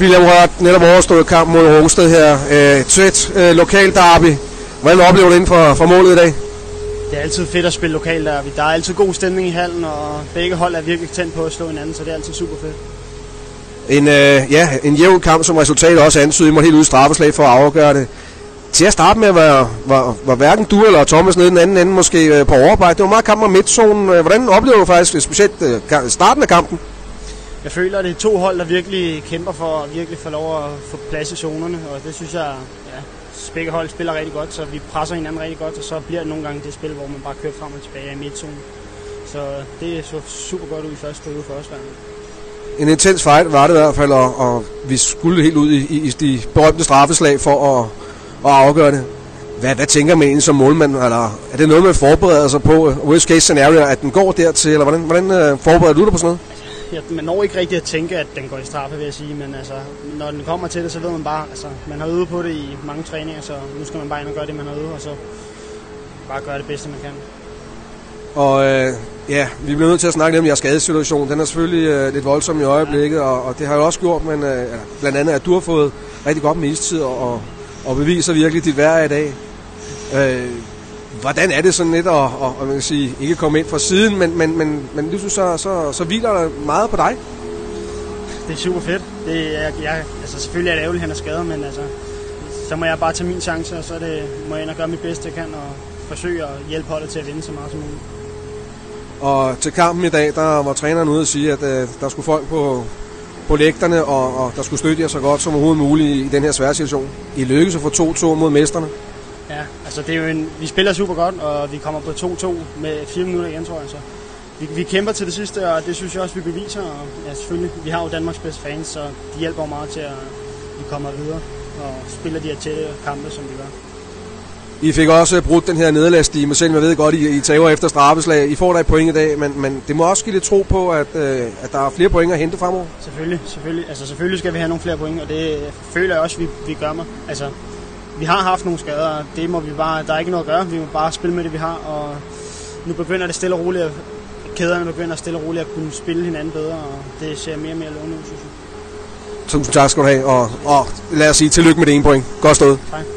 William Rørt, netop overstået kamp mod Rungsted her. Øh, tæt øh, lokal derby. Hvordan oplever du inden for, for målet i dag? Det er altid fedt at spille lokalt der. Der er altid god stemning i hallen, og begge hold er virkelig tændt på at slå hinanden, så det er altid super fedt. En, øh, ja, en jævn kamp, som resultat også antyder. I må helt ud straffeslag for at afgøre det. Til at starte med var, var, var hverken du eller Thomas nede den anden ende måske øh, på overarbejde. Det var meget kamp om midtzonen. Øh, Hvordan oplever du faktisk specielt øh, starten af kampen? Jeg føler, at det er to hold, der virkelig kæmper for at virkelig få lov at få plads i zonerne, og det synes jeg, ja, begge hold spiller rigtig godt, så vi presser hinanden rigtig godt, og så bliver det nogle gange det spil, hvor man bare kører frem og tilbage i midtzonen. Så det så super godt ud i første periode for os. En intens fight var det i hvert fald, og, og vi skulle helt ud i, i, i de berømte straffeslag for at, at afgøre det. Hvad, hvad tænker man egentlig som målmand? Eller er det noget, man forbereder sig på? Worst case scenario, at den går dertil? Eller hvordan, hvordan øh, forbereder du dig på sådan noget? Jeg, man når ikke rigtig at tænke, at den går i straffe, vil jeg sige, men altså, når den kommer til det, så ved man bare, altså, man har øvet på det i mange træninger, så nu skal man bare ind og gøre det, man har øvet, og så bare gøre det bedste, man kan. Og øh, ja, vi bliver nødt til at snakke lidt om jeres skadesituation. Den er selvfølgelig øh, lidt voldsom i øjeblikket, og, og det har jeg også gjort, men øh, blandt andet, at du har fået rigtig godt med istid, og, og beviser virkelig dit værd i dag. Øh, hvordan er det sådan lidt at, at, at man sige, ikke komme ind fra siden, men, men, men, men lige så, så, så, hviler der meget på dig? Det er super fedt. Det er, jeg, altså, selvfølgelig er det ærgerligt, at han er skadet, men altså, så må jeg bare tage min chance, og så det, må jeg ind og gøre mit bedste, jeg kan, og forsøge at hjælpe holdet til at vinde så meget som muligt. Og til kampen i dag, der var træneren ude og sige, at øh, der skulle folk på, på lægterne, og, og der skulle støtte jer så godt som overhovedet muligt i, i den her svære situation. I lykkedes at få 2-2 mod mesterne. Ja, altså det er jo en, vi spiller super godt, og vi kommer på 2-2 med 4 minutter igen, tror jeg. Så vi, vi kæmper til det sidste, og det synes jeg også, vi beviser. Og ja, selvfølgelig, vi har jo Danmarks bedste fans, så de hjælper jo meget til, at vi kommer videre og spiller de her tætte kampe, som vi gør. I fik også brudt den her nederlagstime, selvom jeg ved godt, I, I tager efter straffeslag. I får da et point i dag, men, men det må også give lidt tro på, at, øh, at der er flere point at hente fremover. Selvfølgelig, selvfølgelig. Altså selvfølgelig skal vi have nogle flere point, og det føler jeg også, vi, vi gør mig. Altså, vi har haft nogle skader, og det må vi bare, der er ikke noget at gøre. Vi må bare spille med det, vi har, og nu begynder det stille og roligt, at kæderne begynder stille og roligt at kunne spille hinanden bedre, og det ser mere og mere lovende ud, synes jeg. Tusind tak skal du have, og, og lad os sige tillykke med det ene point. Godt stået. Tak.